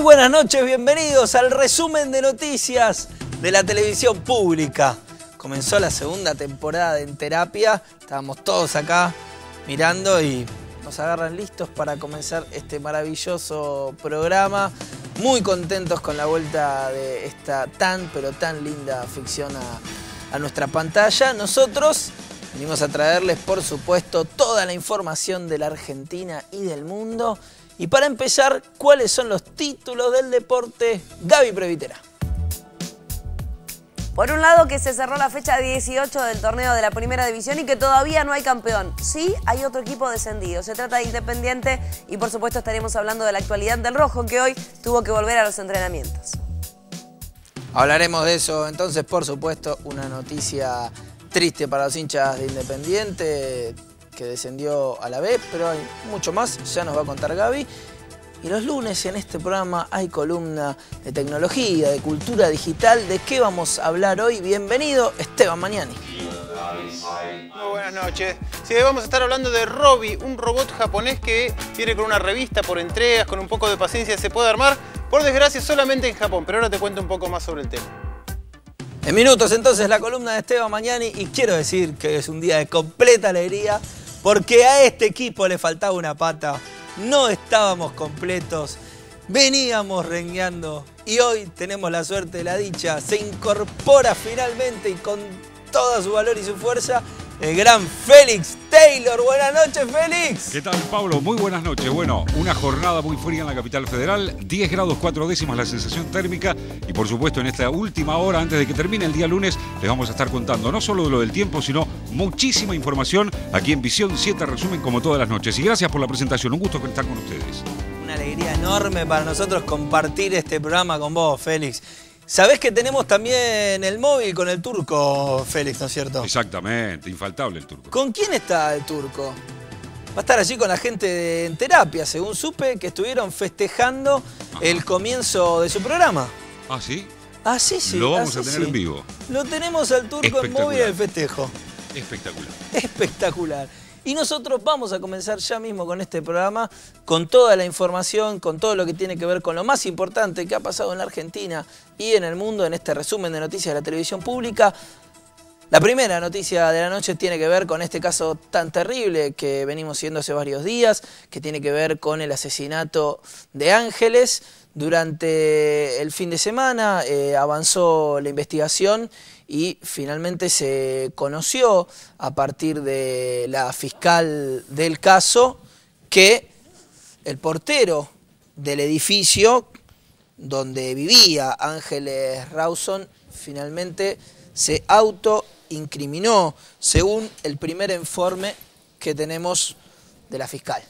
Muy buenas noches, bienvenidos al resumen de noticias de la televisión pública. Comenzó la segunda temporada En Terapia, estábamos todos acá mirando y nos agarran listos para comenzar este maravilloso programa. Muy contentos con la vuelta de esta tan pero tan linda ficción a nuestra pantalla. Nosotros venimos a traerles por supuesto toda la información de la Argentina y del mundo. Y para empezar, ¿cuáles son los títulos del deporte? Gaby Previtera. Por un lado que se cerró la fecha 18 del torneo de la primera división y que todavía no hay campeón. Sí, hay otro equipo descendido. Se trata de Independiente y por supuesto estaremos hablando de la actualidad del Rojo que hoy tuvo que volver a los entrenamientos. Hablaremos de eso entonces, por supuesto, una noticia triste para los hinchas de Independiente que descendió a la B, pero hay mucho más, ya nos va a contar Gaby. Y los lunes en este programa hay columna de tecnología, de cultura digital. ¿De qué vamos a hablar hoy? Bienvenido, Esteban Mañani. Muy buenas noches. Sí, hoy vamos a estar hablando de Robi, un robot japonés que viene con una revista por entregas, con un poco de paciencia se puede armar. Por desgracia solamente en Japón, pero ahora te cuento un poco más sobre el tema. En minutos entonces la columna de Esteban Mañani y quiero decir que es un día de completa alegría porque a este equipo le faltaba una pata, no estábamos completos, veníamos rengueando y hoy tenemos la suerte, la dicha, se incorpora finalmente y con todo su valor y su fuerza el gran Félix Taylor. Buenas noches, Félix. ¿Qué tal, Pablo? Muy buenas noches. Bueno, una jornada muy fría en la capital federal, 10 grados 4 décimas la sensación térmica y por supuesto en esta última hora, antes de que termine el día lunes, les vamos a estar contando no solo de lo del tiempo, sino muchísima información aquí en Visión 7 Resumen como todas las noches. Y gracias por la presentación, un gusto estar con ustedes. Una alegría enorme para nosotros compartir este programa con vos, Félix. Sabés que tenemos también el móvil con el turco, Félix, ¿no es cierto? Exactamente, infaltable el turco. ¿Con quién está el turco? Va a estar allí con la gente de en terapia, según supe, que estuvieron festejando el comienzo de su programa. ¿Ah, sí? Ah, sí, sí. Lo vamos ah, a tener sí. en vivo. Lo tenemos al turco en móvil del festejo. Espectacular. Espectacular. Y nosotros vamos a comenzar ya mismo con este programa, con toda la información, con todo lo que tiene que ver con lo más importante que ha pasado en la Argentina y en el mundo en este resumen de noticias de la televisión pública. La primera noticia de la noche tiene que ver con este caso tan terrible que venimos siguiendo hace varios días, que tiene que ver con el asesinato de Ángeles. Durante el fin de semana eh, avanzó la investigación y finalmente se conoció a partir de la fiscal del caso que el portero del edificio donde vivía Ángeles Rawson finalmente se autoincriminó según el primer informe que tenemos de la fiscal.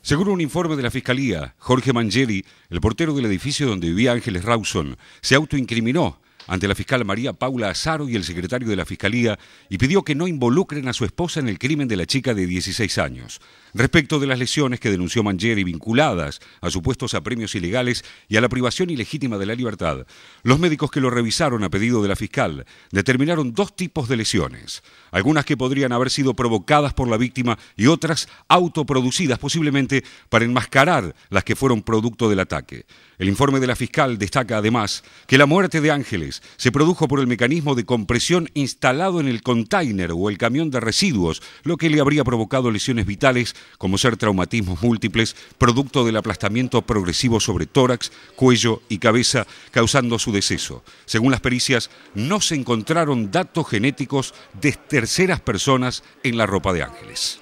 Según un informe de la Fiscalía, Jorge Mangeri, el portero del edificio donde vivía Ángeles Rawson, se autoincriminó ante la fiscal María Paula Azaro y el secretario de la Fiscalía y pidió que no involucren a su esposa en el crimen de la chica de 16 años. Respecto de las lesiones que denunció Mangeri vinculadas a supuestos apremios ilegales y a la privación ilegítima de la libertad, los médicos que lo revisaron a pedido de la fiscal determinaron dos tipos de lesiones, algunas que podrían haber sido provocadas por la víctima y otras autoproducidas posiblemente para enmascarar las que fueron producto del ataque. El informe de la fiscal destaca además que la muerte de Ángeles se produjo por el mecanismo de compresión instalado en el container o el camión de residuos, lo que le habría provocado lesiones vitales como ser traumatismos múltiples, producto del aplastamiento progresivo sobre tórax, cuello y cabeza, causando su deceso. Según las pericias, no se encontraron datos genéticos de terceras personas en la ropa de Ángeles.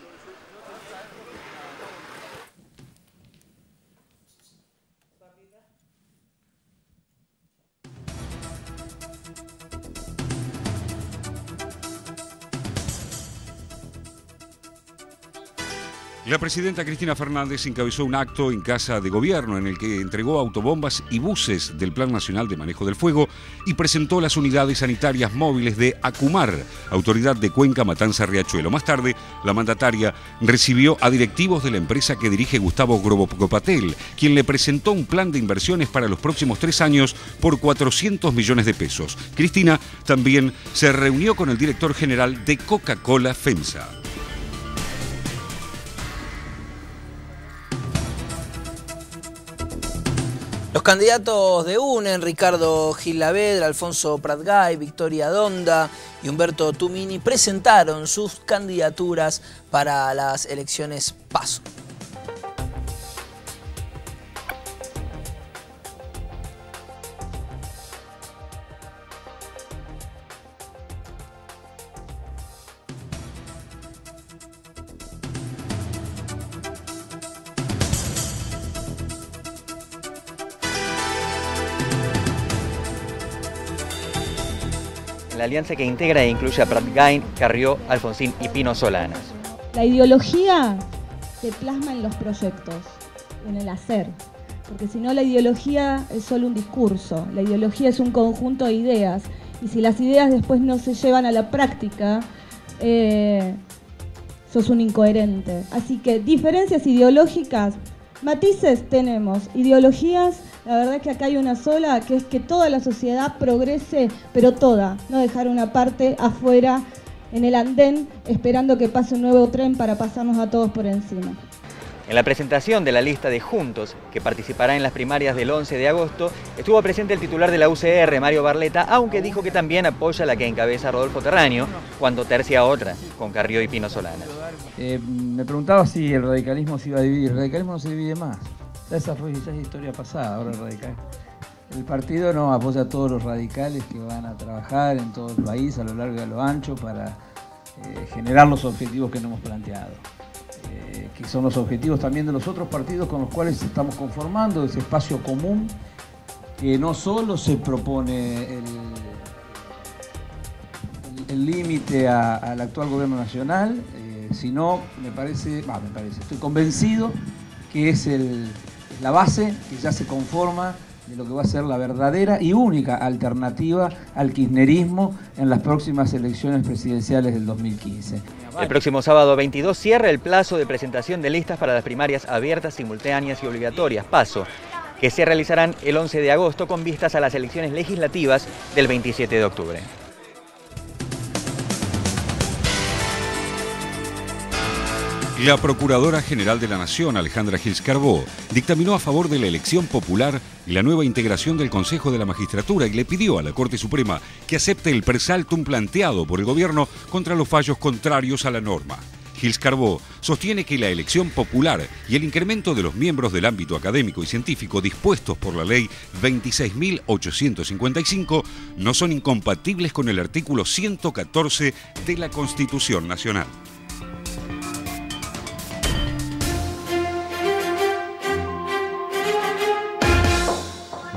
La presidenta Cristina Fernández encabezó un acto en Casa de Gobierno en el que entregó autobombas y buses del Plan Nacional de Manejo del Fuego y presentó las unidades sanitarias móviles de Acumar, autoridad de Cuenca Matanza Riachuelo. Más tarde, la mandataria recibió a directivos de la empresa que dirige Gustavo Grobocopatel, quien le presentó un plan de inversiones para los próximos tres años por 400 millones de pesos. Cristina también se reunió con el director general de Coca-Cola FEMSA. Los candidatos de UNEN, Ricardo Gilavedra, Alfonso Pratgay, Victoria Donda y Humberto Tumini, presentaron sus candidaturas para las elecciones PASO. Alianza que integra e incluye a Pratgain, Carrió, Alfonsín y Pino Solanas. La ideología se plasma en los proyectos, en el hacer, porque si no la ideología es solo un discurso, la ideología es un conjunto de ideas, y si las ideas después no se llevan a la práctica, eh, sos un incoherente. Así que diferencias ideológicas, matices tenemos, ideologías la verdad es que acá hay una sola, que es que toda la sociedad progrese, pero toda, no dejar una parte afuera en el andén esperando que pase un nuevo tren para pasarnos a todos por encima. En la presentación de la lista de Juntos, que participará en las primarias del 11 de agosto, estuvo presente el titular de la UCR, Mario Barleta, aunque dijo que también apoya la que encabeza Rodolfo Terráneo, cuando tercia otra, con Carrió y Pino Solana. Eh, me preguntaba si el radicalismo se iba a dividir. El radicalismo no se divide más. Esa fue esa historia pasada, ahora el radical. El partido no apoya a todos los radicales que van a trabajar en todo el país a lo largo y a lo ancho para eh, generar los objetivos que nos hemos planteado. Eh, que son los objetivos también de los otros partidos con los cuales estamos conformando ese espacio común que no solo se propone el límite al actual gobierno nacional, eh, sino me parece, me parece, estoy convencido que es el, la base que ya se conforma de lo que va a ser la verdadera y única alternativa al kirchnerismo en las próximas elecciones presidenciales del 2015. El próximo sábado 22 cierra el plazo de presentación de listas para las primarias abiertas, simultáneas y obligatorias, paso, que se realizarán el 11 de agosto con vistas a las elecciones legislativas del 27 de octubre. La Procuradora General de la Nación, Alejandra Gils Carbó, dictaminó a favor de la elección popular y la nueva integración del Consejo de la Magistratura y le pidió a la Corte Suprema que acepte el presaltum planteado por el gobierno contra los fallos contrarios a la norma. Gils Carbó sostiene que la elección popular y el incremento de los miembros del ámbito académico y científico dispuestos por la ley 26.855 no son incompatibles con el artículo 114 de la Constitución Nacional.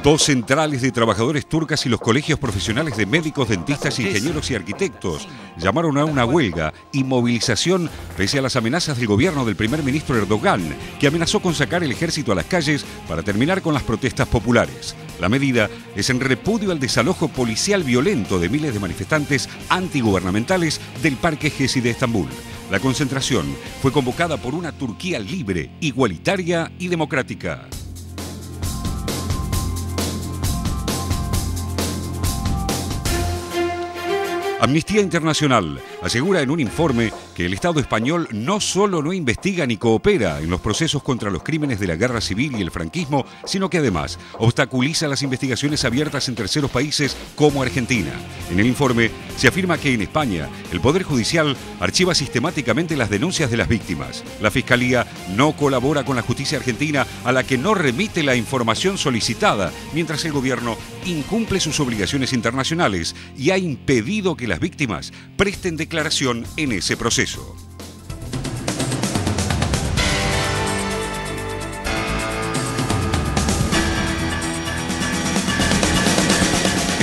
Dos centrales de trabajadores turcas y los colegios profesionales de médicos, dentistas, ingenieros y arquitectos llamaron a una huelga y movilización pese a las amenazas del gobierno del primer ministro Erdogan, que amenazó con sacar el ejército a las calles para terminar con las protestas populares. La medida es en repudio al desalojo policial violento de miles de manifestantes antigubernamentales del Parque Gezi de Estambul. La concentración fue convocada por una Turquía libre, igualitaria y democrática. Amnistía Internacional asegura en un informe que el Estado español no solo no investiga ni coopera en los procesos contra los crímenes de la guerra civil y el franquismo, sino que además obstaculiza las investigaciones abiertas en terceros países como Argentina. En el informe se afirma que en España el Poder Judicial archiva sistemáticamente las denuncias de las víctimas. La Fiscalía no colabora con la justicia argentina a la que no remite la información solicitada, mientras el gobierno incumple sus obligaciones internacionales y ha impedido que las víctimas presten declaración en ese proceso.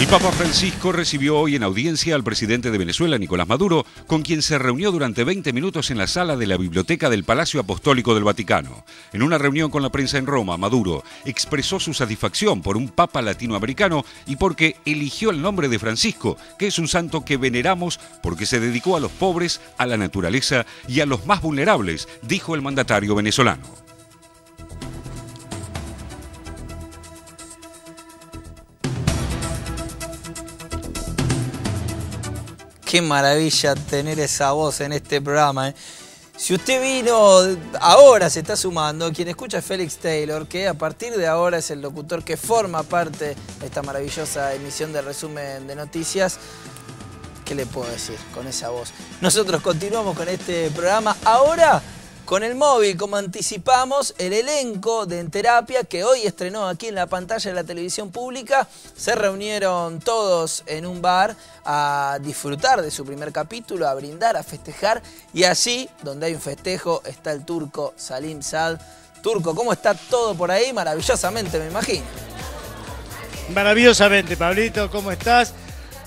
El Papa Francisco recibió hoy en audiencia al presidente de Venezuela, Nicolás Maduro, con quien se reunió durante 20 minutos en la sala de la biblioteca del Palacio Apostólico del Vaticano. En una reunión con la prensa en Roma, Maduro expresó su satisfacción por un Papa latinoamericano y porque eligió el nombre de Francisco, que es un santo que veneramos porque se dedicó a los pobres, a la naturaleza y a los más vulnerables, dijo el mandatario venezolano. Qué maravilla tener esa voz en este programa. ¿eh? Si usted vino ahora, se está sumando, quien escucha es Félix Taylor, que a partir de ahora es el locutor que forma parte de esta maravillosa emisión de resumen de noticias. ¿Qué le puedo decir con esa voz? Nosotros continuamos con este programa. Ahora con el móvil, como anticipamos, el elenco de Enterapia, que hoy estrenó aquí en la pantalla de la televisión pública, se reunieron todos en un bar a disfrutar de su primer capítulo, a brindar, a festejar, y allí, donde hay un festejo, está el turco Salim Sad. Turco, ¿cómo está todo por ahí? Maravillosamente, me imagino. Maravillosamente, Pablito, ¿cómo estás?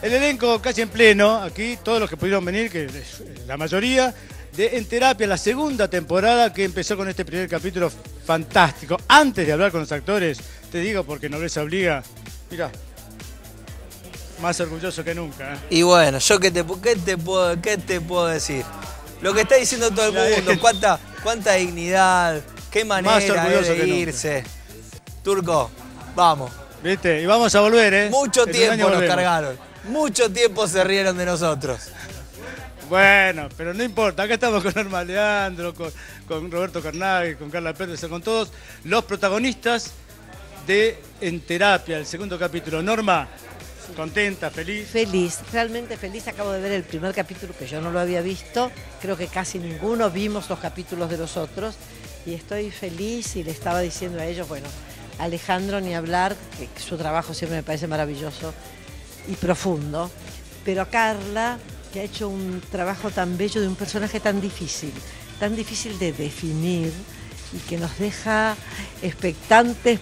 El elenco casi en pleno, aquí, todos los que pudieron venir, que es la mayoría, de En Terapia, la segunda temporada que empezó con este primer capítulo fantástico. Antes de hablar con los actores, te digo porque Nobleza Obliga, mira, más orgulloso que nunca. ¿eh? Y bueno, yo qué te, qué te, puedo, qué te puedo decir. Lo que está diciendo todo el mundo, cuánta, cuánta dignidad, qué manera de irse. Turco, vamos. ¿Viste? Y vamos a volver, ¿eh? Mucho tiempo nos cargaron. Mucho tiempo se rieron de nosotros. Bueno, pero no importa, acá estamos con Norma Leandro, con, Roberto Carnaghi, con Carla Pérez, con todos los protagonistas de En Terapia, el segundo capítulo. Norma, ¿contenta, feliz? Feliz, realmente feliz. Acabo de ver el primer capítulo que yo no lo había visto. Creo que casi ninguno vimos los capítulos de los otros. Y estoy feliz y le estaba diciendo a ellos, bueno, Alejandro ni hablar, que su trabajo siempre me parece maravilloso y profundo. Pero Carla que ha hecho un trabajo tan bello de un personaje tan difícil, tan difícil de definir y que nos deja expectantes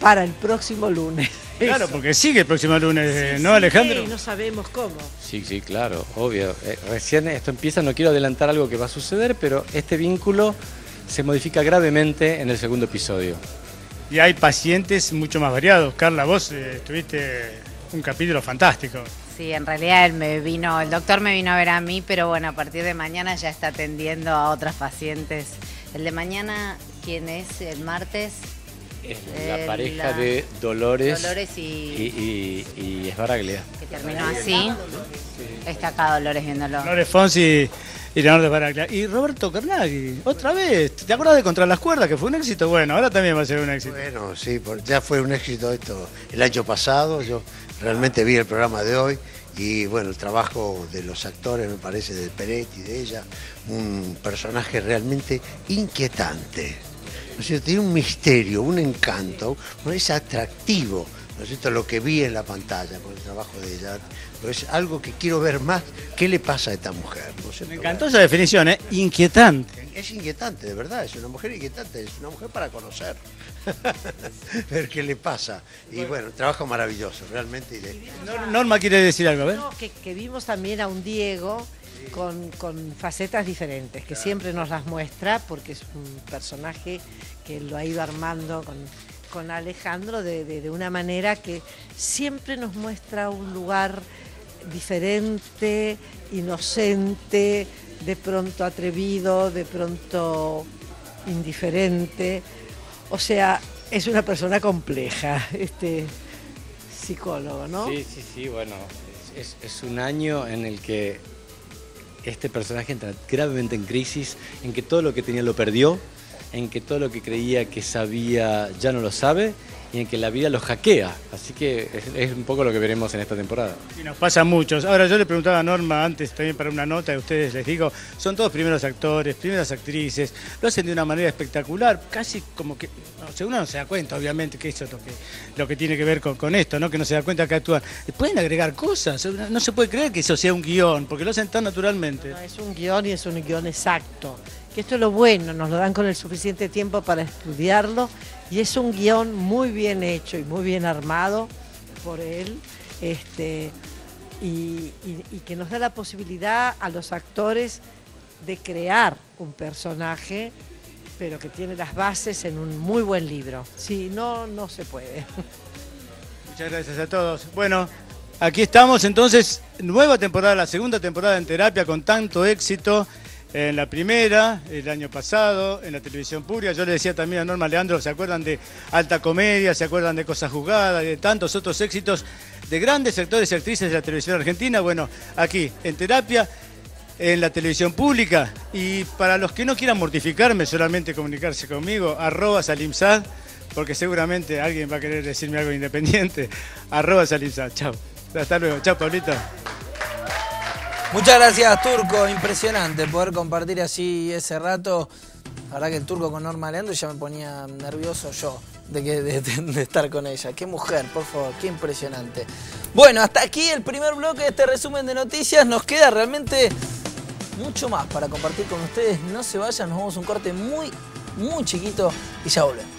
para el próximo lunes. Claro, porque sigue el próximo lunes, ¿no, Alejandro? Sí, no sabemos cómo. Sí, sí, claro, obvio. Eh, recién esto empieza, no quiero adelantar algo que va a suceder, pero este vínculo se modifica gravemente en el segundo episodio. Y hay pacientes mucho más variados. Carla, vos eh, tuviste un capítulo fantástico. Sí, en realidad él me vino, el doctor me vino a ver a mí, pero bueno, a partir de mañana ya está atendiendo a otras pacientes. El de mañana, ¿quién es? El martes. Es la pareja de Dolores, Dolores y, y, y, Esbaraglia. Que terminó así. Está acá Dolores viéndolo. Dolores Fonsi y Leonardo Esbaraglia. Y Roberto Carnaghi, otra vez. ¿Te acuerdas de Contra las Cuerdas, que fue un éxito? Bueno, ahora también va a ser un éxito. Bueno, sí, ya fue un éxito esto el año pasado. Yo realmente vi el programa de hoy y bueno, el trabajo de los actores me parece de Peretti, de ella, un personaje realmente inquietante. ¿no es Tiene un misterio, un encanto, es atractivo, ¿no es? Lo que vi en la pantalla con el trabajo de ella, es algo que quiero ver más. ¿Qué le pasa a esta mujer? Me encantó esa definición, ¿eh? Inquietante. Es inquietante, de verdad, es una mujer inquietante, es una mujer para conocer. ver qué le pasa. Y bueno, trabajo maravilloso, realmente. Norma quiere decir algo, a ver. No, que, vimos también a un Diego con, facetas diferentes, que siempre nos las muestra, porque es un personaje que lo ha ido armando con, con Alejandro de, una manera que siempre nos muestra un lugar diferente, inocente, de pronto atrevido, de pronto indiferente. O sea, es una persona compleja, este psicólogo, ¿no? Sí, sí, sí, bueno, es, un año en el que este personaje entra gravemente en crisis, en que todo lo que tenía lo perdió, en que todo lo que creía que sabía ya no lo sabe y en que la vida lo hackea. Así que es, un poco lo que veremos en esta temporada. Y nos pasa a muchos. Ahora yo le preguntaba a Norma antes también para una nota de ustedes, les digo, son todos primeros actores, primeras actrices, lo hacen de una manera espectacular, casi como que, no, uno no se da cuenta obviamente que eso es lo que, lo que tiene que ver con, esto, ¿no? que no se da cuenta que actúan. Pueden agregar cosas, no se puede creer que eso sea un guion, porque lo hacen tan naturalmente. No, es un guion y es un guion exacto que esto es lo bueno, nos lo dan con el suficiente tiempo para estudiarlo y es un guion muy bien hecho y muy bien armado por él este, y, que nos da la posibilidad a los actores de crear un personaje pero que tiene las bases en un muy buen libro. Si no, no se puede. Muchas gracias a todos. Bueno, aquí estamos entonces, nueva temporada, la segunda temporada en terapia con tanto éxito en la primera, el año pasado, en la televisión pública. Yo le decía también a Norma Leandro, ¿se acuerdan de Alta Comedia? ¿Se acuerdan de Cosas Jugadas? De tantos otros éxitos de grandes actores y actrices de la televisión argentina. Bueno, aquí, en terapia, en la televisión pública. Y para los que no quieran mortificarme, solamente comunicarse conmigo, arroba salimsad, porque seguramente alguien va a querer decirme algo independiente. Arroba salimsad. Chao. Hasta luego. Chao, Pablito. Muchas gracias, Turco. Impresionante poder compartir así ese rato. La verdad que el Turco con Norma Leandro ya me ponía nervioso yo de, estar con ella. Qué mujer, por favor, qué impresionante. Bueno, hasta aquí el primer bloque de este resumen de noticias. Nos queda realmente mucho más para compartir con ustedes. No se vayan, nos vamos a un corte muy, muy chiquito y ya volvemos.